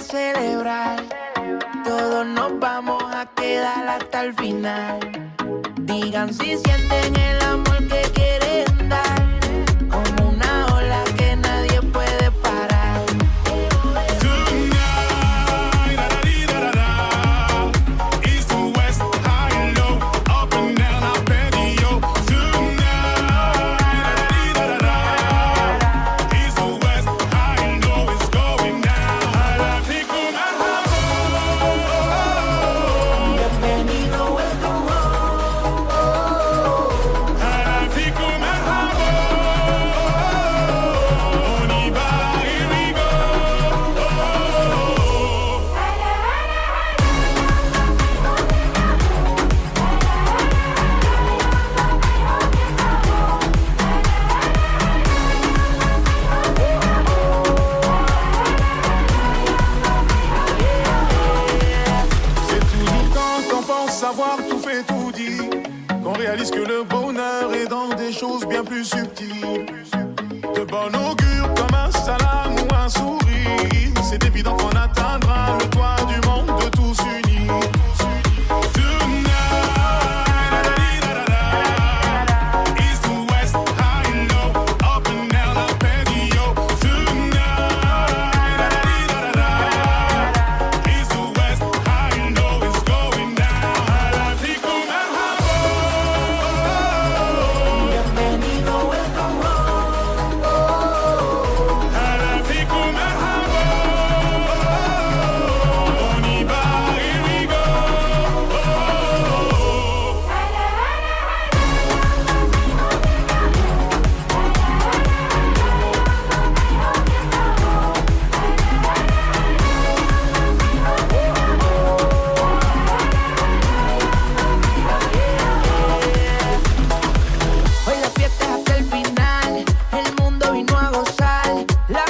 celebrar. Todos nos vamos a quedar hasta el final. Digan si sienten el amor que quand on pense savoir tout fait tout dit qu'on réalise que le bonheur est dans des choses bien plus subtiles. De bon augure comme un salam ou un sourire.